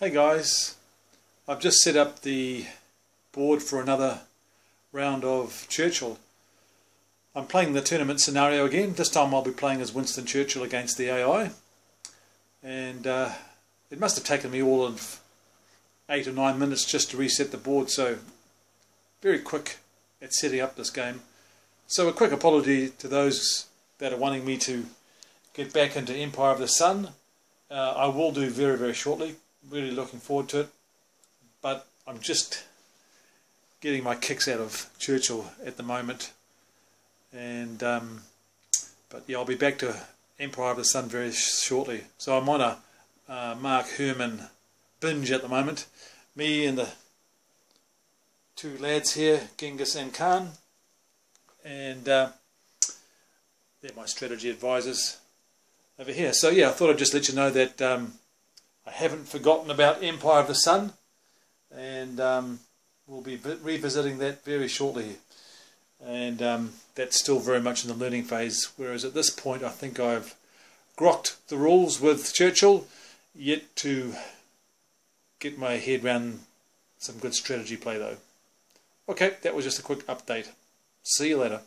Hey guys, I've just set up the board for another round of Churchill. I'm playing the tournament scenario again. This time I'll be playing as Winston Churchill against the AI. And uh, it must have taken me all of eight or nine minutes just to reset the board, so very quick at setting up this game. So a quick apology to those that are wanting me to get back into Empire of the Sun. Uh, I will do very, very shortly. Really looking forward to it. But I'm just getting my kicks out of Churchill at the moment. And um, but yeah, I'll be back to Empire of the Sun very shortly. So I'm on a uh, Mark Herman binge at the moment. Me and the two lads here, Genghis and Khan, and uh, they're my strategy advisors over here. So yeah, I thought I'd just let you know that um, I haven't forgotten about Empire of the Sun, and um, we'll be revisiting that very shortly. And um, that's still very much in the learning phase. Whereas at this point, I think I've grokked the rules with Churchill, yet to get my head around some good strategy play though. Okay, that was just a quick update. See you later.